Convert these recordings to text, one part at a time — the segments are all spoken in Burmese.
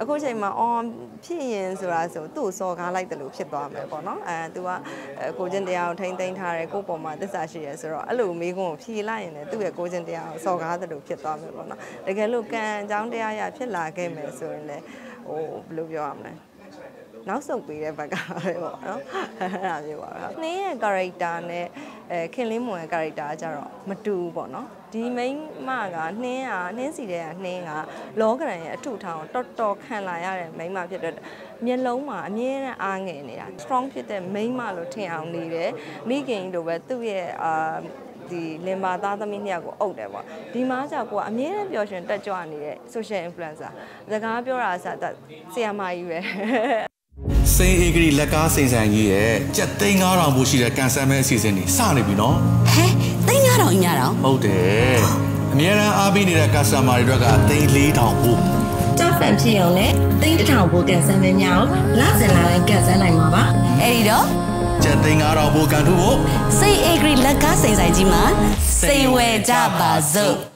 အခုချိန်မှာအော်ဖြစ်ရင်ဆိုတာဆိုသူ့ကိုစော်ကားလိုက်တယ်လို့ဖြစ်သွားမယ်ပေါ့နော်အဲ तू ကကိုချင်းတရားကိုထိမ့်သိမ်းထားတယ်ကိုပေါ်မှာသစ္စာရှိရဆိုတော့အဲ့လိုမိကုန်းကိုဖြေလိုက်ရင်လည်းသူ့ရဲ့ကိုချင်းတရားကိုစော်ကားတယ်လို့ဖြစ်သွားမယ်ပေါ့နော်တကယ်လို့ကံအကြောင်းတရားရဖြစ်လာခဲ့မယ်ဆိုရင်လည်းဟိုဘယ်လိုပြောရမလဲနောက်ဆုတ်ပေးတဲ့ဘက်ကပဲပေါ့နော်အဲ့ဒါမျိုးပါပဲနှင်းရဲ့ character နဲ့ အဲခင်လင်းမွန်ရဲ့ character ကကြတော့မတူဘူးပေါ့နော်ဒီ main မကနှင်းကနှင်းစီတဲ့ကနှင်းကလောကရန်ရဲ့အထုထောင်တော်တော်ခံလာရတဲ့ main မဖြစ်တဲ့မျက်လုံးမှာအမြဲတမ်းအားငယ်နေတာ strong ဖြစ်တဲ့ main မလို့ထင်အောင်နေတယ်မိခင်တို့ပဲသူ့ရဲ့အာဒီလင်မာသားသမီးနှစ်ယောက်ကိုအုပ်တယ်ပေါ့ဒီမှာကြောက်ကိုကအမြဲတမ်းပျော်ရွှင်တက်ကြွနေတဲ့ social influencer စကားပြောတာအစားဆရာမကြီးပဲ စိန်ဧကရီလက်ကားစိန်ဆိုင်ကြီးရဲ့ကြက်သိန်း9000ဘူးရှိတဲ့ကန်ဆယ်မဲအစီအစဉ်တွေစနေပြီနော်ဟဲသိန်း9000အညတော့ဟုတ်တယ်အများရန်အားပေးနေတဲ့ customer တွေအတွက်ကသိန်း4000ဘူးကြောက်ဖန်ဖြစ်အောင်လဲတိတ်တထောင်ဖို့ကန်ဆယ်မများအောင်လာစင်လာတိုင်းကန်ဆယ်နိုင်မှာပါအဲ့ဒီတော့ကြက်သိန်း9000ဘူးကန်ထုဖို့စိတ်အေဂရီလက်ကားစိန်ဆိုင်ကြီးမှာစိတ်ဝဲကြပါစို့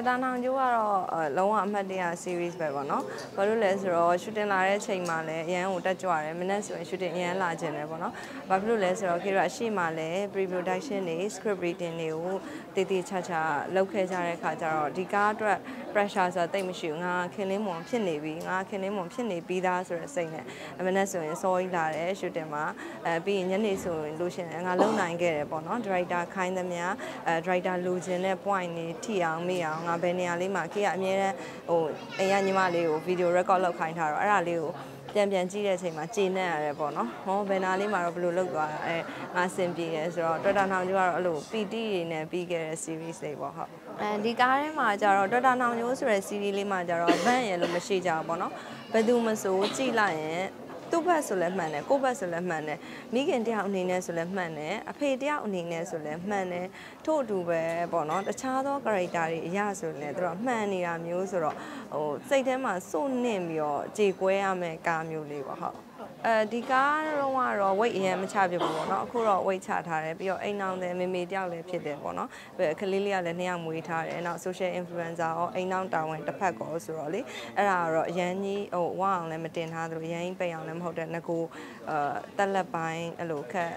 တတနောင်ကျိုးကတော့အဲလုံးဝအမှတ်တရ series ပဲပေါ့နော်။ဘာလို့လဲဆိုတော့ shooting လာတဲ့ချိန်မှာလည်းအရန်ကိုတက်ကြွတယ်။မနေ့ဆိုရင် shooting အရန်လာခြင်းတယ်ပေါ့နော်။ဘာဖြစ်လို့လဲဆိုတော့ခေရအရှိမှလည်း pre production တွေ script reading တွေကိုတည်တည်ချာချာလုပ်ခဲ့ကြတဲ့ခါကျတော့ဒီကားအတွက် pressure ဆိုတာတိတ်မရှိဘူး။ငါခင်လင်းမွန်ဖြစ်နေပြီ။ငါခင်လင်းမွန်ဖြစ်နေပြီးသားဆိုတဲ့စိတ်နဲ့မနေ့ဆိုရင်စောကြီးလာတယ် shooting မှာအဲပြီးရင်ညနေဆိုရင်လို့ရှရင်ငါလုံနိုင်ခဲ့တယ်ပေါ့နော်။ director ခိုင်းသမျှအဲ director လိုချင်တဲ့ point တွေထိအောင်မိအောင်ငါဘယ်နေရာလေးမှာခေကအမြဲတမ်းဟိုအိမ်ကညီမလေးကို video record လုပ်ခိုင်းထားတော့အဲ့ဒါလေးကို ပြန်ပြန်ကြည့်တဲ့အချိန်မှာကျေနပ်ရတယ်ပေါ့နော်။ဟောဘယ်နာလေးမှာတော့ဘယ်လိုလုပ်သွားတာအဲငါစင်ပြေတယ်ဆိုတော့တော်တာနောင်ကျိုးကတော့အဲ့လို PT တွေနဲ့ပြီးခဲ့တဲ့ series လေးပေါ့ဟုတ်။အဲဒီကားထဲမှာကျတော့တော်တာနောင်ကျိုးဆိုတဲ့ series လေးမှာကျတော့ van ရလို့မရှိကြဘူးပေါ့နော်။ဘယ်သူမဆိုကြည့်လိုက်ရင် သူ့ဘက်ဆိုလည်းမှန်တယ်ကိုယ့်ဘက်ဆိုလည်းမှန်တယ်မိခင်တယောက်အနေနဲ့ဆိုလည်းမှန်တယ်အဖေတယောက်အနေနဲ့ဆိုလည်းမှန်တယ်ထို့အတူပဲပေါ့နော်တခြားသော character တွေအရာဆိုလည်းသူတို့မှန်နေတာမျိုးဆိုတော့ဟိုစိတ်ထဲမှာစွန့်နစ်ပြီးတော့ကြေကွဲရမယ်ကားမျိုးလေးပေါ့ဟုတ် အဲဒီကားတော့ကတော့ weight အရင်မချဖြစ်ဘူးပေါ့နော်အခုတော့ weight ချထားတယ်ပြီးတော့အိမ်နောင်တယ်မေမေတယောက်လည်းဖြစ်တယ်ပေါ့နော်ပြီးကလေးလေးကလည်းနှစ်ယောက်မွေးထားတယ်နောက် social influencer ရောအိမ်နောင်တာဝန်တစ်ဖက်ကောဆိုတော့လေအဲ့ဒါကတော့အရန်ကြီးဟိုဝအောင်လည်းမတင်ထားသလိုအရန်ကြီးပိတ်အောင်လည်းမဟုတ်တဲ့ငကိုအာတက်လက်ပိုင်းအဲ့လိုခက်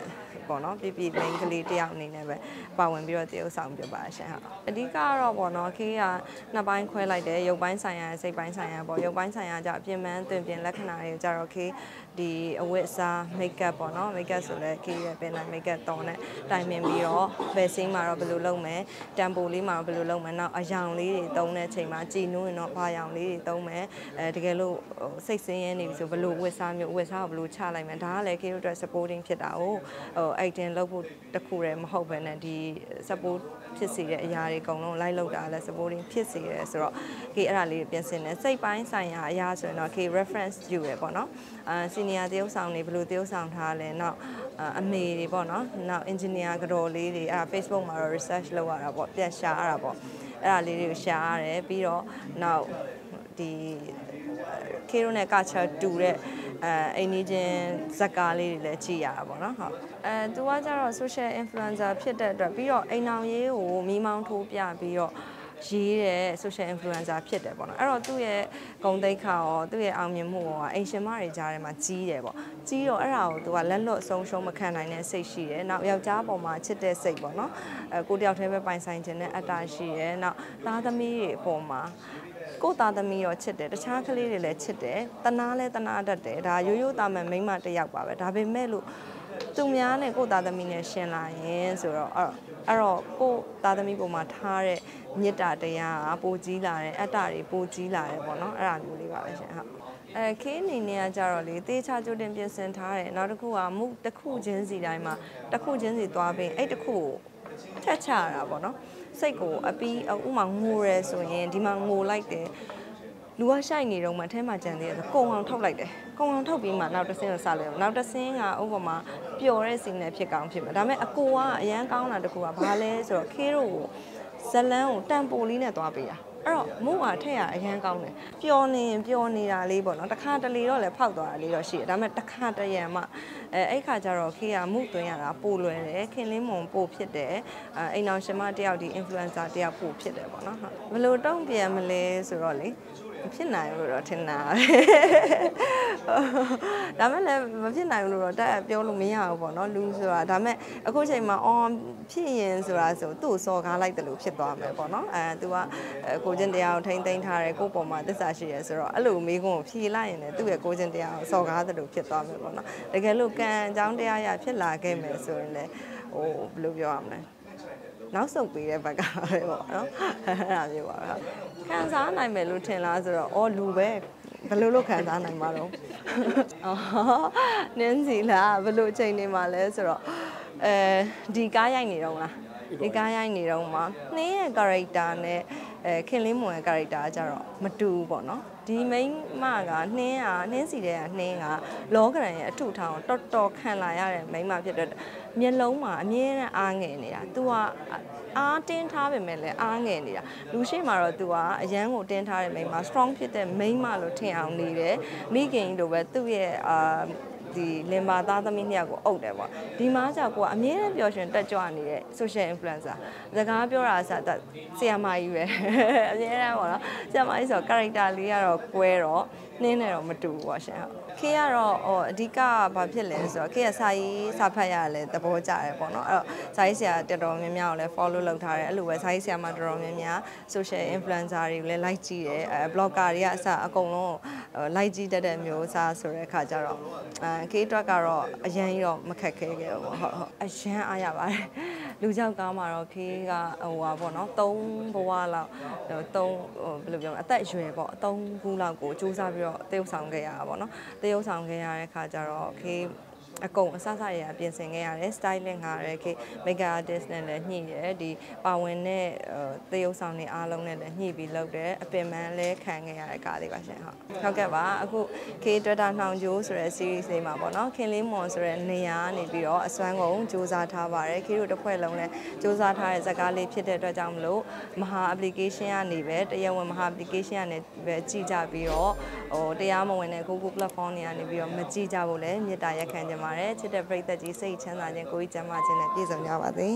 ပေါ့နော်ပြပြ main ကလေးတယောက်အနေနဲ့ပဲပါဝင်ပြီးတော့တရုပ်ဆောင်ပြပါရှင်ဟုတ်အဓိကကတော့ပေါ့နော်ခေးကနှစ်ပိုင်းခွဲလိုက်တယ်ရုပ်ပိုင်းဆိုင်ရာစိတ်ပိုင်းဆိုင်ရာပေါ့ရုပ်ပိုင်းဆိုင်ရာကြအပြင်ပန်းတွင်ပြင်လက္ခဏာတွေကြတော့ခေးဒီအဝတ်အစား makeup ပေါ့နော် makeup ဆိုလဲခေးရဲ့ပင်လိုက် makeup တောင်းနဲ့တိုင်ပင်ပြီးတော့ဘယ်စင်းမှာတော့ဘယ်လိုလုပ်မယ်တမ်ပိုလေးမှာတော့ဘယ်လိုလုပ်မယ်နောက်အယောင်လေးတွေတုံးတဲ့အချိန်မှာကြည်နူးရင်တော့ဘာယောင်လေးတွေတုံးမယ်အဲတကယ်လို့စိတ်ဆင်းရဲနေပြီဆိုဘယ်လိုဝတ်စားမျိုးဝတ်စားကိုဘယ်လိုချလိုက်မယ်ဒါကလည်းခေးတို့အတွက် supporting ဖြစ်တာ哦ဟို acting လုပ်ဖို့တခုတည်းမဟုတ်ဘဲနဲ့ဒီ support ဖြစ်စေတဲ့အရာတွေအကုန်လုံးလိုက်လောက်တာလည်း supporting ဖြစ်စေတယ်ဆိုတော့ခေအဲ့ဒါလေးပြင်ဆင်တယ်စိတ်ပိုင်းဆိုင်ရာအရာဆိုရင်တော့ခေ reference ယူရပေါ့နော်အာ senior တရုပ်ဆောင်တွေဘယ်လိုတရုပ်ဆောင်ထားလဲနောက်အမေတွေပေါ့နော်နောက် engineer ကတော်လေးတွေအဲ့ Facebook မှာတော့ research လုပ်ရတာပေါ့ပြန်ရှာရတာပေါ့အဲ့ဒါလေးတွေကိုရှာရတယ်ပြီးတော့နောက်ဒီခေရိုနဲ့ culture တူတဲ့အဲအိမ်နီးချင်းဇက်ကားလေးတွေလည်းကြည့်ရတာပေါ့နော်ဟုတ်အဲသူကကြတော့ social influencer ဖြစ်တဲ့အတွက်ပြီးတော့အိမ်အောင်ရေးကိုမီးမောင်းထိုးပြပြီးတော့ ရေးတဲ့ social influencer ဖြစ်တယ်ပေါ့နော်အဲ့တော့သူ့ရဲ့ဂုံတိတ်ခါရောသူ့ရဲ့အောင်မြင်မှုရောအိမ်ရှင်မတွေကြားထဲမှာကြီးတယ်ပေါ့ကြီးတော့အဲ့ဒါကိုသူကလက်လွတ်ဆုံးရှုံးမခံနိုင်တဲ့စိတ်ရှိတယ်နောက်ယောက်ျားပေါ်မှာချစ်တဲ့စိတ်ပေါ့နော်အဲကိုတယောက်တည်းပဲပိုင်ဆိုင်ခြင်းနဲ့အတ္တရှိတယ်နောက်သားသမီးတွေအပေါ်မှာကိုယ်သားသမီးရောချစ်တယ်တခြားကလေးတွေလည်းချစ်တယ်တနာလဲတနာတတ်တယ်ဒါရိုးရိုးသားမှန်မိန်းမတစ်ယောက်ပါပဲဒါပေမဲ့လို့ သူများနဲ့ကိုယ်သားသမီးနဲ့ရှင်လာရင်ဆိုတော့အဲ့အဲ့တော့ကိုယ်သားသမီးပေါ်မှာထားတဲ့မေတ္တာတရားကပိုကြီးလာတယ်အတ္တတွေပိုကြီးလာတယ်ပေါ့နော်အဲ့ဒါမျိုးလေးပါပဲရှင်ဟုတ်အဲခေးအနေနဲ့ကကြတော့လေတေးချကြိုတင်ပြင်ဆင်ထားတယ်နောက်တစ်ခုကမုတစ်ခုချင်းစီတိုင်းမှာတစ်ခုချင်းစီသွားပြီးအဲ့တစ်ခုကိုထက်ချရတာပေါ့နော်စိတ်ကိုအပီးဥမာငိုရဲဆိုရင်ဒီမှာငိုလိုက်တယ် လူကရှိုက်နေတော့မှအဲမှာကြံသေးတယ်ဆိုကုံအောင်ထုတ်လိုက်တယ်ကုံအောင်ထုတ်ပြီးမှနောက်တစ်ဆင်းကိုစလဲနောက်တစ်ဆင်းကဥပမာပျော်တဲ့စီနဲ့ဖြစ်ကောင်းဖြစ်မှာဒါပေမဲ့အကိုကအရန်ကောင်းတာတကူကဘာလဲဆိုတော့ခေးတို့ကိုဇလန်းကိုတန်ပိုလေးနဲ့သွားပေးတာအဲ့တော့မုံကထက်ရအရန်ကောင်းတယ်ပျော်နေရင်ပျော်နေတာလေးပေါ့နော်တစ်ခါတလေတော့လည်းဖောက်သွားတာလေးတော့ရှိတယ်ဒါပေမဲ့တစ်ခါတရံမှအဲအဲ့ခါကျတော့ခေကမှုသွင်းရတာပိုလွယ်တယ်ခင်လင်းမုံပိုဖြစ်တယ်အဲအိမ်အောင်ရှင်မတယောက်ဒီ influencer တယောက်ပိုဖြစ်တယ်ပေါ့နော်ဟုတ်ဘယ်လိုတုံ့ပြန်မလဲဆိုတော့လေ မဖြစ်နိုင်ဘူးလို့တော့ထင်တာပဲဒါမဲ့လည်းမဖြစ်နိုင်ဘူးလို့တော့တက်အပ်ပြောလို့မရဘူးပေါ့နော်လူဆိုတာဒါမဲ့အခုချိန်မှာအော်ဖြစ်ရင်ဆိုတာဆိုသူ့ကိုစော်ကားလိုက်တယ်လို့ဖြစ်သွားမယ်ပေါ့နော်အဲ तू ကအဲကိုချင်းတရားကိုထိမ့်သိမ်းထားတယ်ကိုယ့်ပေါ်မှာသစ္စာရှိရဆိုတော့အဲ့လိုမိကုန်းကိုဖြေလိုက်ရင်လည်းသူ့ရဲ့ကိုချင်းတရားကိုစော်ကားတယ်လို့ဖြစ်သွားမယ်ပေါ့နော်တကယ်လို့ကံအကြောင်းတရားရဖြစ်လာခဲ့မယ်ဆိုရင်လည်းဟိုဘယ်လိုပြောရမလဲ နောက်ဆုတ်ပေးတဲ့ဘက်ကပဲပေါ့နော်အဲ့ဒါမျိုးပါပဲခံစားနိုင်မယ်လို့ထင်လားဆိုတော့အော်လူပဲဘယ်လိုလုပ်ခံစားနိုင်မှာတော့အော်နင်းစီလားဘယ်လိုအချိန်နေမှာလဲဆိုတော့အဲဒီကားရိုက်နေတော့လားဒီကားရိုက်နေတော့မှနှင်းရဲ့ character နဲ့အဲခင်လင်းမွန်ရဲ့ character ကကြတော့မတူဘူးပေါ့နော် ဒီမိန်းမကနှင်းကနှင်းစီတဲ့ကနှင်းကလောကရန်ရဲ့အထုထောင်တော်တော်ခံလာရတဲ့မိန်းမဖြစ်တဲ့မျက်လုံးမှာအမြဲတမ်းအားငယ်နေတာ तू ကအားတင်းထားပေမဲ့လည်းအားငယ်နေတာလူရှိမှာတော့ तू ကအရန်ကိုတင်းထားတဲ့မိန်းမ strong ဖြစ်တဲ့မိန်းမလို့ထင်အောင်နေတယ်မိခင်တို့ပဲသူ့ရဲ့အာ ဒီလင်ပါသားသမီးနှစ်ယောက်ကိုအုပ်တယ်ပေါ့ဒီမှာကြောက်ကိုကအမြဲတမ်းပျော်ရွှင်တက်ကြွနေတဲ့ social influencer စကားပြောတာအစားဆီယမကြီးပဲအမြဲတမ်းပေါ့နော်ဆီယမကြီးဆိုတော့ character လေးကတော့ကွဲတော့နင်းနေတော့မတူဘူးပေါ့ရှင်ဟုတ်ခေကတော့ဟိုအဓိကဘာဖြစ်လဲဆိုတော့ခေကစာရေးစာဖတ်ရလဲသဘောကျတယ်ပေါ့နော်အဲ့တော့စာရေးဆရာတော်တော်များများကိုလည်း follow လုပ်ထားတယ်အဲ့လိုပဲစာရေးဆရာမတော်တော်များများ social influencer တွေကိုလည်း like ကြည့်တယ်အဲ blogger တွေကအစအကုန်လုံး like ကြည့်တတ်တဲ့မျိုးစားဆိုတဲ့အခါကျတော့အဲခေအတွက်ကတော့အရန်ကြီးတော့မခက်ခဲခဲ့ဘူးပေါ့ဟုတ်ဟုတ်အရန်အားရပါတယ်လူကြောက်ကားမှာတော့ခေကဟိုပါပေါ့နော်၃ဘဝလောက်၃ဟိုဘယ်လိုပြောမလဲအသက်အရွယ်ပေါ့အ၃ခုလောက်ကိုစူးစမ်းပြီးတော့တရုပ်ဆောင်ခဲ့ရတာပေါ့နော်တရုပ်ဆောင်ခဲ့ရတဲ့အခါကျတော့ခေ အကုန်အစစရရပြင်ဆင်ခဲ့ရတယ် styling ကလည်းခေ makeup artist နဲ့လည်းညှိတယ်ဒီပါဝင်တဲ့သရုပ်ဆောင်တွေအားလုံးနဲ့လည်းညှိပြီးလုပ်တယ်အပင်ပန်းလည်းခံခဲ့ရတဲ့ကားလေးပါရှင်ဟုတ်ဟုတ်ကဲ့ပါအခု K Twitter နှောင်ကြိုးဆိုတဲ့ series လေးမှာပေါ့နော်ခင်လေးမွန်ဆိုတဲ့နေရာကနေပြီးတော့အစွမ်းကုန်စူးစမ်းထားပါတယ်ခေတို့တစ်ဖွဲ့လုံးလည်းစူးစမ်းထားတဲ့ဇာတ်ကားလေးဖြစ်တဲ့အတွက်ကြောင့်မလို့မဟာ application ကနေပဲတရားဝင်မဟာ application ကနေပဲကြည့်ကြပြီးတော့ဟိုတရားမဝင်တဲ့ Google platform တွေကနေပြီးတော့မကြည့်ကြဖို့လည်းမေတ္တာရက်ခံကြပါတယ်ချစ်တဲ့ပရိသတ်ကြီးစိတ်ချမ်းသာခြင်းကိုယ်ကြီးကျန်းမာခြင်းနဲ့ပြည့်စုံကြပါစေ